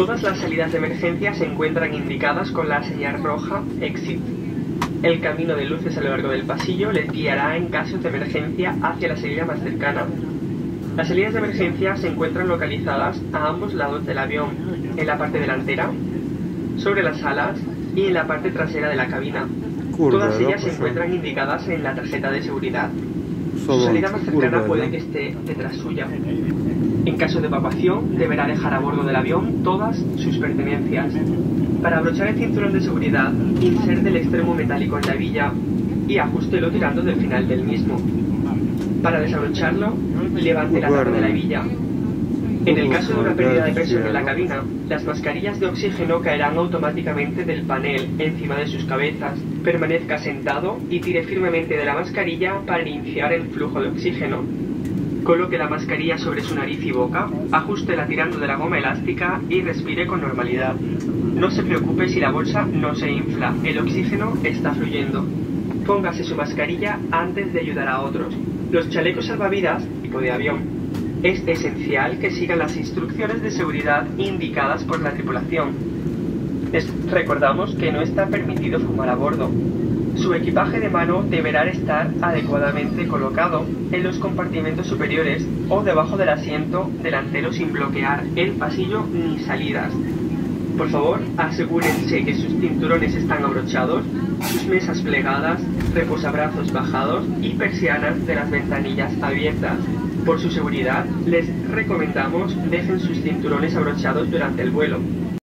Todas las salidas de emergencia se encuentran indicadas con la señal roja Exit. El camino de luces a lo largo del pasillo les guiará en caso de emergencia hacia la salida más cercana. Las salidas de emergencia se encuentran localizadas a ambos lados del avión, en la parte delantera, sobre las alas y en la parte trasera de la cabina. Todas ellas se encuentran indicadas en la tarjeta de seguridad. Su salida más cercana puede que esté detrás suya. En caso de evacuación, deberá dejar a bordo del avión todas sus pertenencias. Para abrochar el cinturón de seguridad, inserte el extremo metálico en la villa y ajustelo tirando del final del mismo. Para desabrocharlo, levante la tapa de la villa. En el caso de una pérdida de presión en la cabina, las mascarillas de oxígeno caerán automáticamente del panel encima de sus cabezas. Permanezca sentado y tire firmemente de la mascarilla para iniciar el flujo de oxígeno. Coloque la mascarilla sobre su nariz y boca, ajustela tirando de la goma elástica y respire con normalidad. No se preocupe si la bolsa no se infla, el oxígeno está fluyendo. Póngase su mascarilla antes de ayudar a otros. Los chalecos salvavidas, tipo de avión. Es esencial que sigan las instrucciones de seguridad indicadas por la tripulación. Recordamos que no está permitido fumar a bordo. Su equipaje de mano deberá estar adecuadamente colocado en los compartimentos superiores o debajo del asiento delantero sin bloquear el pasillo ni salidas. Por favor, asegúrense que sus cinturones están abrochados, sus mesas plegadas, reposabrazos bajados y persianas de las ventanillas abiertas. Por su seguridad, les recomendamos dejen sus cinturones abrochados durante el vuelo.